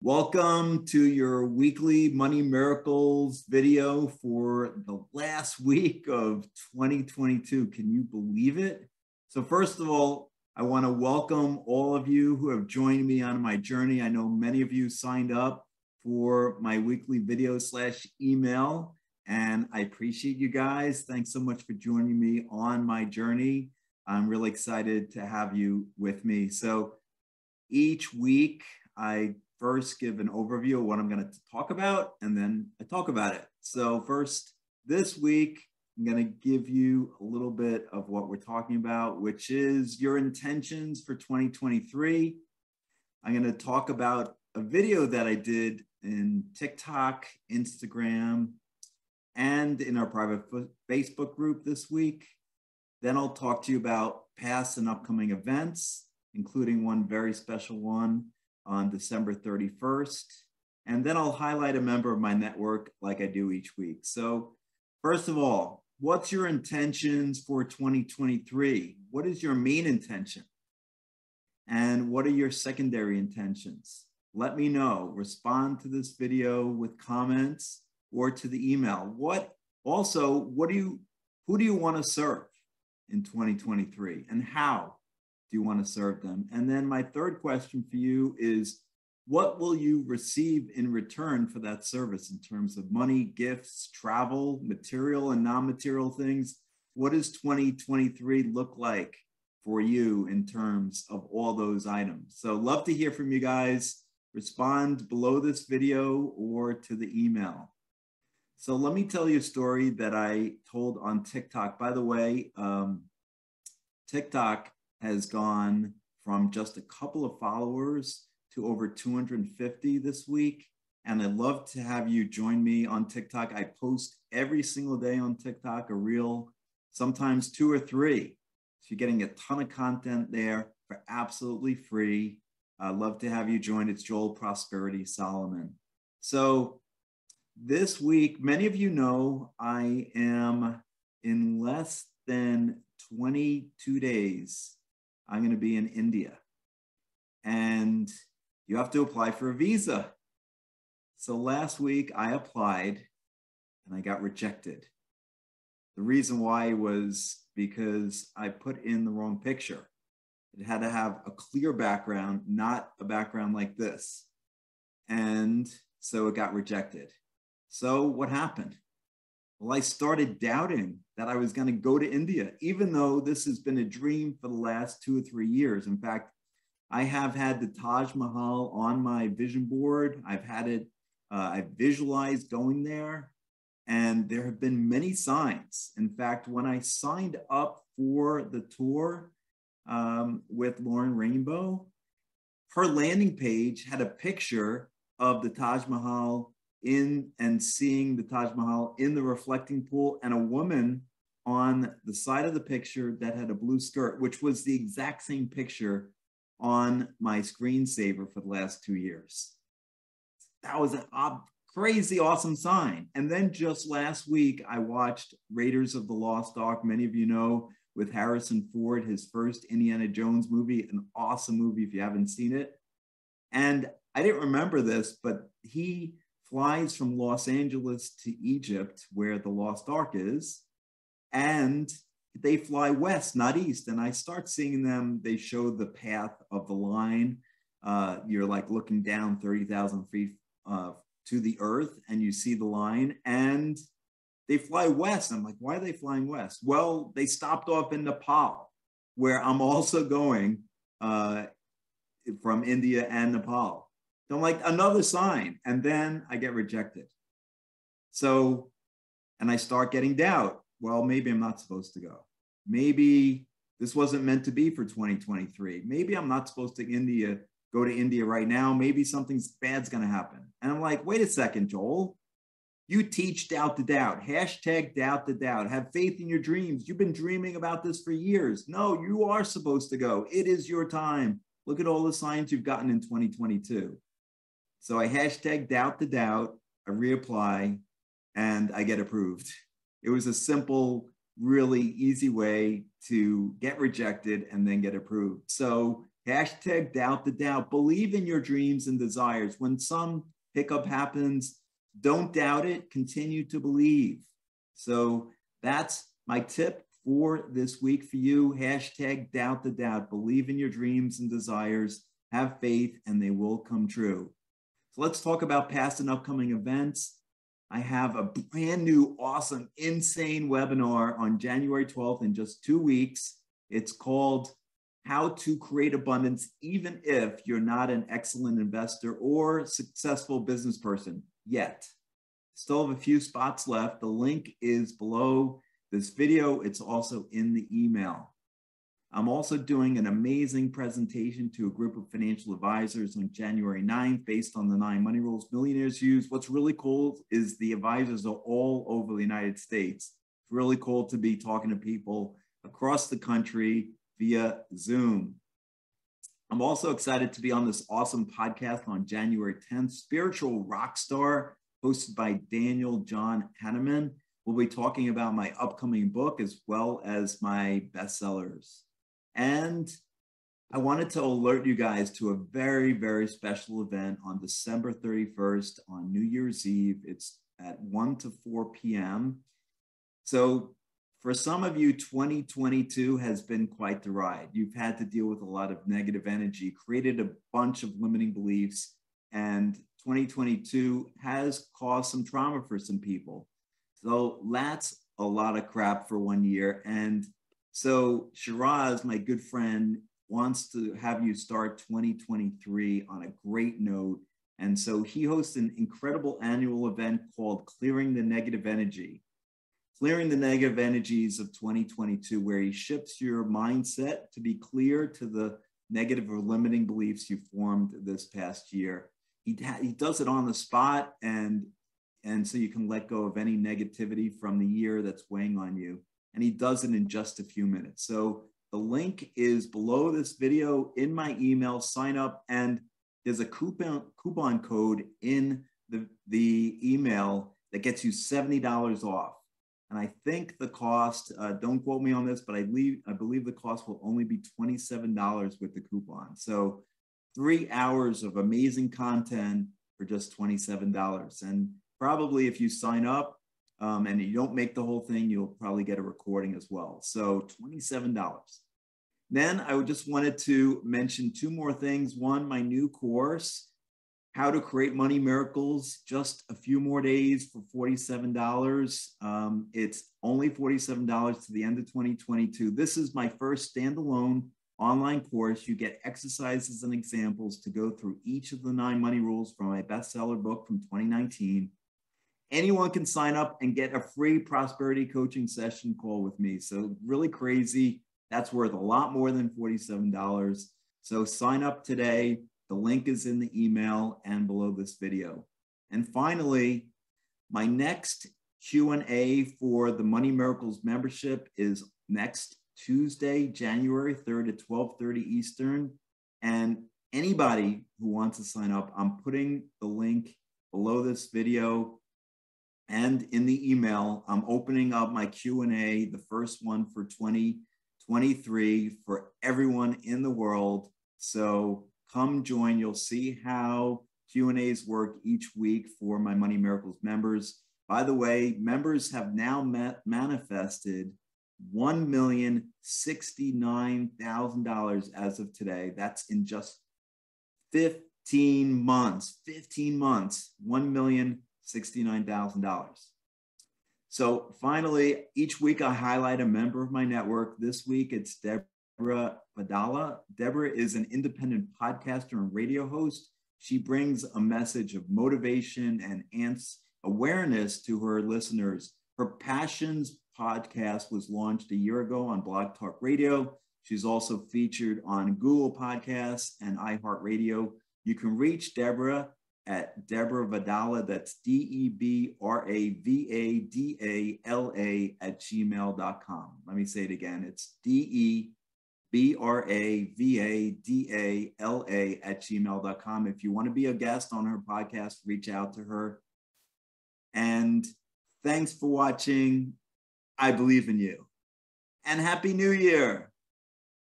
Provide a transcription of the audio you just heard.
Welcome to your weekly Money Miracles video for the last week of 2022. Can you believe it? So, first of all, I want to welcome all of you who have joined me on my journey. I know many of you signed up for my weekly video slash email, and I appreciate you guys. Thanks so much for joining me on my journey. I'm really excited to have you with me. So, each week, I first give an overview of what I'm going to talk about, and then I talk about it. So, first, this week, I'm going to give you a little bit of what we're talking about, which is your intentions for 2023. I'm going to talk about a video that I did in TikTok, Instagram, and in our private Facebook group this week. Then I'll talk to you about past and upcoming events, including one very special one on December 31st. And then I'll highlight a member of my network like I do each week. So, first of all, what's your intentions for 2023? What is your main intention? And what are your secondary intentions? Let me know. Respond to this video with comments or to the email. What also, what do you who do you want to serve in 2023 and how? Do you want to serve them? And then my third question for you is what will you receive in return for that service in terms of money, gifts, travel, material and non-material things? What does 2023 look like for you in terms of all those items? So love to hear from you guys. Respond below this video or to the email. So let me tell you a story that I told on TikTok. By the way, um, TikTok has gone from just a couple of followers to over 250 this week. And I'd love to have you join me on TikTok. I post every single day on TikTok a reel, sometimes two or three. So you're getting a ton of content there for absolutely free. I'd love to have you join. It's Joel Prosperity Salomon. So this week, many of you know I am in less than 22 days I'm going to be in India. And you have to apply for a visa. So last week I applied and I got rejected. The reason why was because I put in the wrong picture. It had to have a clear background, not a background like this. And so it got rejected. So what happened? Well, I started doubting that I was going to go to India, even though this has been a dream for the last two or three years. In fact, I have had the Taj Mahal on my vision board. I've had it, uh, I've visualized going there, and there have been many signs. In fact, when I signed up for the tour um, with Lauren Rainbow, her landing page had a picture of the Taj Mahal in and seeing the Taj Mahal in the reflecting pool and a woman on the side of the picture that had a blue skirt, which was the exact same picture on my screensaver for the last two years. That was a crazy awesome sign. And then just last week, I watched Raiders of the Lost Ark. Many of you know with Harrison Ford, his first Indiana Jones movie, an awesome movie if you haven't seen it. And I didn't remember this, but he flies from Los Angeles to Egypt, where the Lost Ark is, and they fly west, not east. And I start seeing them, they show the path of the line. Uh, you're like looking down 30,000 feet uh, to the earth, and you see the line, and they fly west. I'm like, why are they flying west? Well, they stopped off in Nepal, where I'm also going uh, from India and Nepal. I'm like, another sign. And then I get rejected. So, and I start getting doubt. Well, maybe I'm not supposed to go. Maybe this wasn't meant to be for 2023. Maybe I'm not supposed to India, go to India right now. Maybe something's bad's going to happen. And I'm like, wait a second, Joel. You teach doubt to doubt. Hashtag doubt to doubt. Have faith in your dreams. You've been dreaming about this for years. No, you are supposed to go. It is your time. Look at all the signs you've gotten in 2022. So I hashtag doubt the doubt, I reapply, and I get approved. It was a simple, really easy way to get rejected and then get approved. So Hashtag doubt the doubt. Believe in your dreams and desires. When some hiccup happens, don't doubt it. Continue to believe. So that's my tip for this week for you. Hashtag doubt the doubt. Believe in your dreams and desires. Have faith, and they will come true. So let's talk about past and upcoming events. I have a brand new, awesome, insane webinar on January 12th in just two weeks. It's called How to Create Abundance, even if you're not an excellent investor or successful business person yet. Still have a few spots left. The link is below this video. It's also in the email. I'm also doing an amazing presentation to a group of financial advisors on January 9th based on the nine money rules millionaires use. What's really cool is the advisors are all over the United States. It's really cool to be talking to people across the country via Zoom. I'm also excited to be on this awesome podcast on January 10th, Spiritual Rockstar, hosted by Daniel John Hanneman. We'll be talking about my upcoming book as well as my bestsellers. And I wanted to alert you guys to a very, very special event on December 31st on New Year's Eve. It's at 1 to 4 p.m. So, for some of you, 2022 has been quite the ride. You've had to deal with a lot of negative energy, created a bunch of limiting beliefs, and 2022 has caused some trauma for some people. So, that's a lot of crap for one year. And so Shiraz, my good friend, wants to have you start 2023 on a great note. And so he hosts an incredible annual event called Clearing the Negative Energy. Clearing the negative energies of 2022, where he shifts your mindset to be clear to the negative or limiting beliefs you formed this past year. He, he does it on the spot, and, and so you can let go of any negativity from the year that's weighing on you and he does it in just a few minutes. So the link is below this video in my email. Sign up, and there's a coupon coupon code in the the email that gets you seventy dollars off. And I think the cost, uh, don't quote me on this, but I, leave, I believe the cost will only be $27 with the coupon. So three hours of amazing content for just $27. And probably if you sign up, um, and you don't make the whole thing, you'll probably get a recording as well. So $27. Then I just wanted to mention two more things. One, my new course, How to Create Money Miracles, just a few more days for $47. Um, it's only $47 to the end of 2022. This is my first standalone online course. You get exercises and examples to go through each of the nine money rules from my bestseller book from 2019 anyone can sign up and get a free prosperity coaching session call with me. So, really crazy. That's worth a lot more than $47. So, sign up today. The link is in the email and below this video. And finally, my next Q&A for the Money Miracles membership is next Tuesday, January 3rd at 12:30 Eastern. And anybody who wants to sign up, I'm putting the link below this video and in the email, I'm opening up my Q&A, the first one for 2023 for everyone in the world. So come join. You'll see how Q&As work each week for my Money Miracles members. By the way, members have now met, manifested $1,069,000 as of today. That's in just 15 months. 15 months, 1 million $69,000. So finally, each week I highlight a member of my network. This week it's Debra Vadala. Debra is an independent podcaster and radio host. She brings a message of motivation and ants awareness to her listeners. Her Passions podcast was launched a year ago on Blog Talk Radio. She's also featured on Google Podcasts and iHeartRadio. You can reach Debra at Debra Vadala. That's D E B R A V A D A L A at gmail.com. Let me say it again. It's D E B R A V A D A L A at gmail.com. If you want to be a guest on her podcast, reach out to her. And thanks for watching. I believe in you. And Happy New Year.